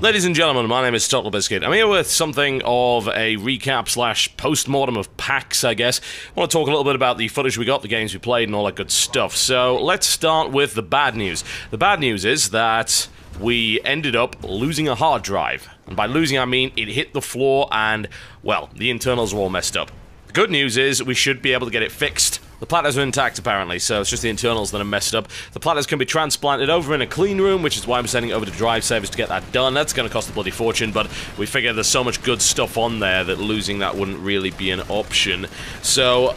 Ladies and gentlemen, my name is Total Biscuit. I'm here with something of a recap slash post-mortem of PAX, I guess. I want to talk a little bit about the footage we got, the games we played, and all that good stuff. So let's start with the bad news. The bad news is that we ended up losing a hard drive. And by losing, I mean it hit the floor and, well, the internals are all messed up. The good news is we should be able to get it fixed the platters are intact, apparently, so it's just the internals that are messed up. The platters can be transplanted over in a clean room, which is why I'm sending over to Drive Service to get that done. That's going to cost a bloody fortune, but we figure there's so much good stuff on there that losing that wouldn't really be an option. So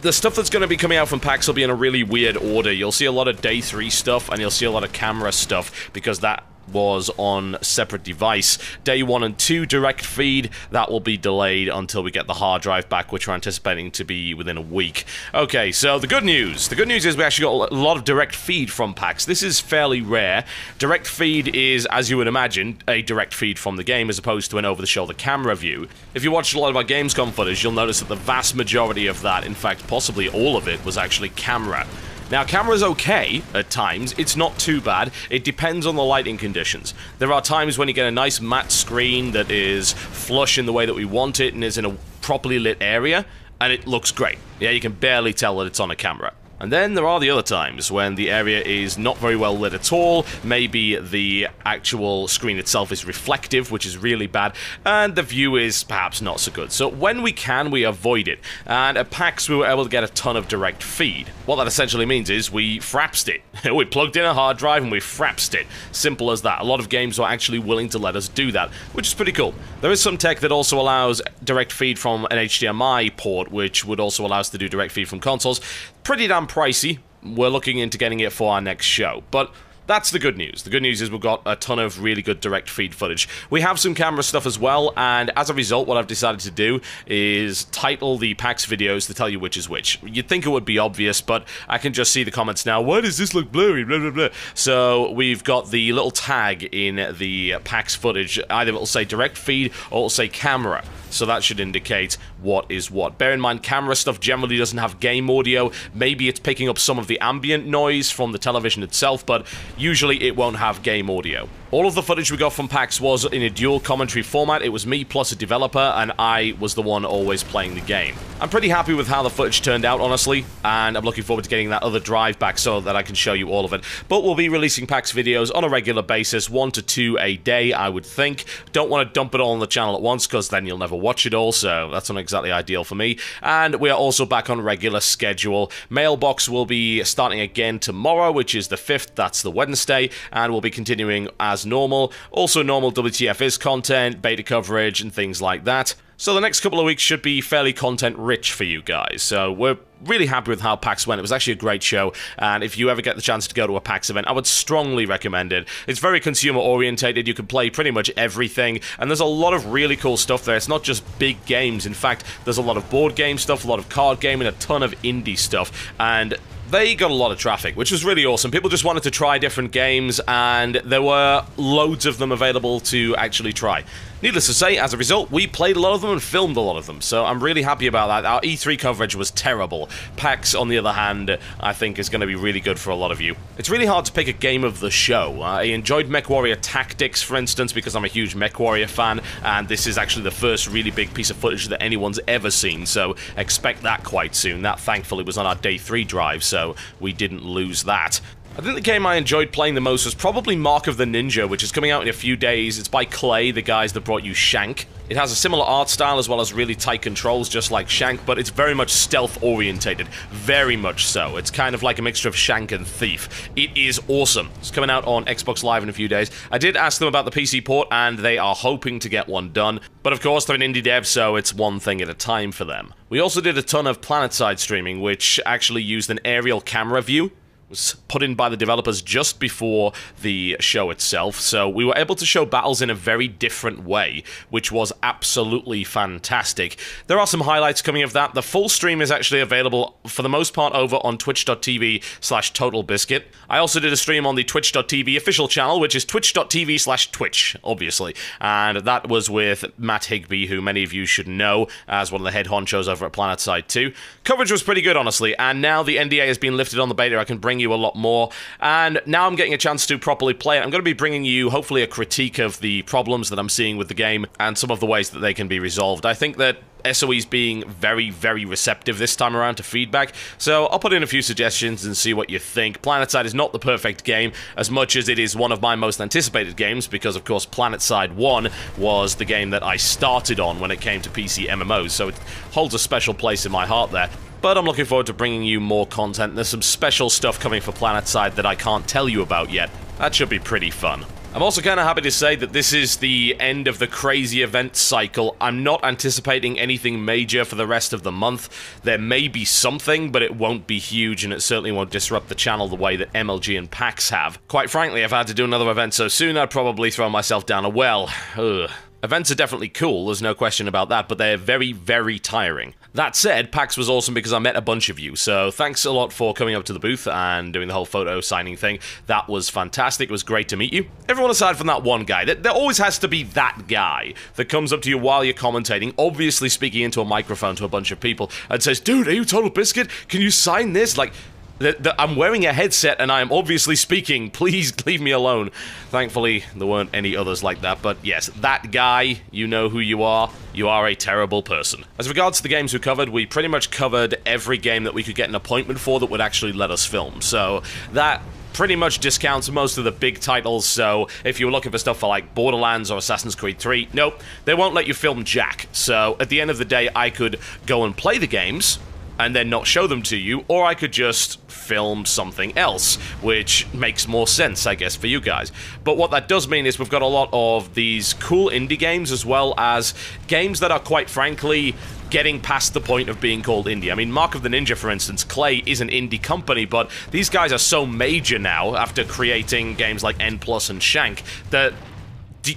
the stuff that's going to be coming out from PAX will be in a really weird order. You'll see a lot of day three stuff, and you'll see a lot of camera stuff, because that was on separate device. Day 1 and 2 direct feed, that will be delayed until we get the hard drive back, which we're anticipating to be within a week. Okay, so the good news. The good news is we actually got a lot of direct feed from PAX. This is fairly rare. Direct feed is, as you would imagine, a direct feed from the game as opposed to an over-the-shoulder camera view. If you watched a lot of our Gamescom footage, you'll notice that the vast majority of that, in fact possibly all of it, was actually camera. Now, camera's okay at times. It's not too bad. It depends on the lighting conditions. There are times when you get a nice matte screen that is flush in the way that we want it and is in a properly lit area, and it looks great. Yeah, you can barely tell that it's on a camera. And then there are the other times when the area is not very well lit at all, maybe the actual screen itself is reflective, which is really bad, and the view is perhaps not so good. So when we can, we avoid it. And at PAX, we were able to get a ton of direct feed. What that essentially means is we frapsed it. we plugged in a hard drive and we frapsed it. Simple as that. A lot of games are actually willing to let us do that, which is pretty cool. There is some tech that also allows direct feed from an HDMI port, which would also allow us to do direct feed from consoles. Pretty damn pricey. We're looking into getting it for our next show. But that's the good news. The good news is we've got a ton of really good direct feed footage. We have some camera stuff as well, and as a result, what I've decided to do is title the PAX videos to tell you which is which. You'd think it would be obvious, but I can just see the comments now. Why does this look blurry? Blah, blah, blah. So we've got the little tag in the PAX footage. Either it'll say direct feed or it'll say camera so that should indicate what is what. Bear in mind, camera stuff generally doesn't have game audio. Maybe it's picking up some of the ambient noise from the television itself, but usually it won't have game audio. All of the footage we got from PAX was in a dual commentary format. It was me plus a developer, and I was the one always playing the game. I'm pretty happy with how the footage turned out, honestly, and I'm looking forward to getting that other drive back so that I can show you all of it. But we'll be releasing PAX videos on a regular basis, one to two a day, I would think. Don't want to dump it all on the channel at once, because then you'll never watch it all, so that's not exactly ideal for me. And we are also back on regular schedule. Mailbox will be starting again tomorrow, which is the 5th, that's the Wednesday, and we'll be continuing as as normal. Also normal WTF is content, beta coverage, and things like that. So the next couple of weeks should be fairly content rich for you guys. So we're really happy with how PAX went. It was actually a great show, and if you ever get the chance to go to a PAX event, I would strongly recommend it. It's very consumer orientated. You can play pretty much everything, and there's a lot of really cool stuff there. It's not just big games. In fact, there's a lot of board game stuff, a lot of card game, and a ton of indie stuff, and they got a lot of traffic, which was really awesome. People just wanted to try different games, and there were loads of them available to actually try. Needless to say, as a result, we played a lot of them and filmed a lot of them, so I'm really happy about that. Our E3 coverage was terrible. PAX, on the other hand, I think is going to be really good for a lot of you. It's really hard to pick a game of the show. I enjoyed MechWarrior Tactics, for instance, because I'm a huge MechWarrior fan, and this is actually the first really big piece of footage that anyone's ever seen, so expect that quite soon. That, thankfully, was on our Day 3 drive, so we didn't lose that. I think the game I enjoyed playing the most was probably Mark of the Ninja, which is coming out in a few days. It's by Klei, the guys that brought you Shank. It has a similar art style as well as really tight controls, just like Shank, but it's very much stealth-orientated. Very much so. It's kind of like a mixture of Shank and Thief. It is awesome. It's coming out on Xbox Live in a few days. I did ask them about the PC port, and they are hoping to get one done. But of course, they're an indie dev, so it's one thing at a time for them. We also did a ton of PlanetSide streaming, which actually used an aerial camera view was put in by the developers just before the show itself, so we were able to show battles in a very different way, which was absolutely fantastic. There are some highlights coming of that. The full stream is actually available for the most part over on twitch.tv slash totalbiscuit. I also did a stream on the twitch.tv official channel, which is twitch.tv slash twitch, obviously, and that was with Matt Higby, who many of you should know as one of the head honchos over at PlanetSide 2. Coverage was pretty good, honestly, and now the NDA has been lifted on the beta, I can bring showing you a lot more. And now I'm getting a chance to properly play it. I'm going to be bringing you, hopefully, a critique of the problems that I'm seeing with the game and some of the ways that they can be resolved. I think that SOE's being very, very receptive this time around to feedback, so I'll put in a few suggestions and see what you think. PlanetSide is not the perfect game, as much as it is one of my most anticipated games, because of course PlanetSide 1 was the game that I started on when it came to PC MMOs, so it holds a special place in my heart there. But I'm looking forward to bringing you more content. There's some special stuff coming for PlanetSide that I can't tell you about yet. That should be pretty fun. I'm also kind of happy to say that this is the end of the crazy event cycle. I'm not anticipating anything major for the rest of the month. There may be something, but it won't be huge, and it certainly won't disrupt the channel the way that MLG and PAX have. Quite frankly, if I had to do another event so soon, I'd probably throw myself down a well. Ugh. Events are definitely cool, there's no question about that, but they're very, very tiring. That said, PAX was awesome because I met a bunch of you, so thanks a lot for coming up to the booth and doing the whole photo signing thing. That was fantastic, it was great to meet you. Everyone aside from that one guy, there always has to be that guy that comes up to you while you're commentating, obviously speaking into a microphone to a bunch of people, and says, Dude, are you Total Biscuit? Can you sign this? Like, I'm wearing a headset and I am obviously speaking. Please leave me alone. Thankfully, there weren't any others like that, but yes, that guy, you know who you are. You are a terrible person. As regards to the games we covered, we pretty much covered every game that we could get an appointment for that would actually let us film. So that pretty much discounts most of the big titles, so if you were looking for stuff for like Borderlands or Assassin's Creed 3, nope, they won't let you film Jack. So at the end of the day, I could go and play the games, and then not show them to you, or I could just film something else, which makes more sense, I guess, for you guys. But what that does mean is we've got a lot of these cool indie games as well as games that are quite frankly getting past the point of being called indie. I mean, Mark of the Ninja, for instance, Klei is an indie company, but these guys are so major now after creating games like N Plus and Shank that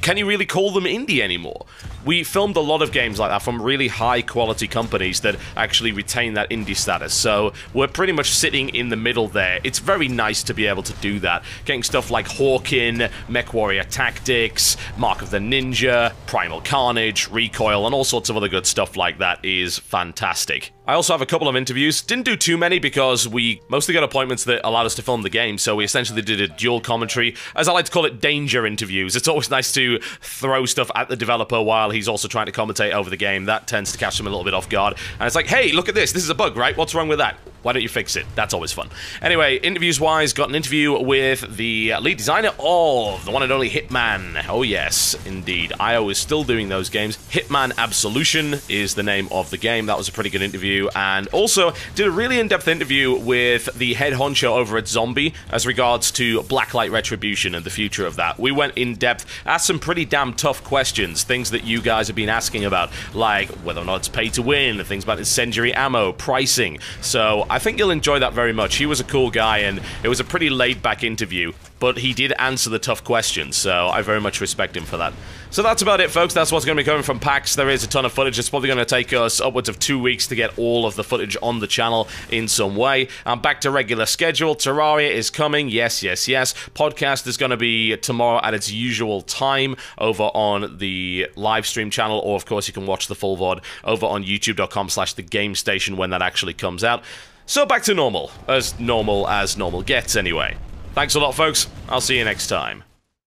can you really call them indie anymore? We filmed a lot of games like that from really high quality companies that actually retain that indie status. So we're pretty much sitting in the middle there. It's very nice to be able to do that. Getting stuff like Hawken, MechWarrior Tactics, Mark of the Ninja, Primal Carnage, Recoil, and all sorts of other good stuff like that is fantastic. I also have a couple of interviews. Didn't do too many because we mostly got appointments that allowed us to film the game, so we essentially did a dual commentary, as I like to call it, danger interviews. It's always nice to throw stuff at the developer while he's also trying to commentate over the game. That tends to catch him a little bit off guard. And it's like, hey, look at this. This is a bug, right? What's wrong with that? Why don't you fix it? That's always fun. Anyway, interviews-wise, got an interview with the lead designer of the one and only Hitman. Oh yes, indeed. IO is still doing those games. Hitman Absolution is the name of the game. That was a pretty good interview. And also, did a really in-depth interview with the head honcho over at Zombie as regards to Blacklight Retribution and the future of that. We went in-depth, asked some pretty damn tough questions, things that you guys have been asking about, like whether or not it's pay to win, things about incendiary ammo, pricing. So I think you'll enjoy that very much. He was a cool guy, and it was a pretty laid-back interview, but he did answer the tough questions, so I very much respect him for that. So that's about it, folks. That's what's going to be coming from PAX. There is a ton of footage. It's probably going to take us upwards of two weeks to get all of the footage on the channel in some way. I'm back to regular schedule. Terraria is coming. Yes, yes, yes. Podcast is going to be tomorrow at its usual time over on the live stream channel, or of course you can watch the full VOD over on youtube.com slash the game station when that actually comes out. So back to normal. As normal as normal gets, anyway. Thanks a lot, folks. I'll see you next time.